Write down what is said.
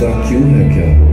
Stark Junior